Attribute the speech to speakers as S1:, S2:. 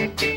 S1: do do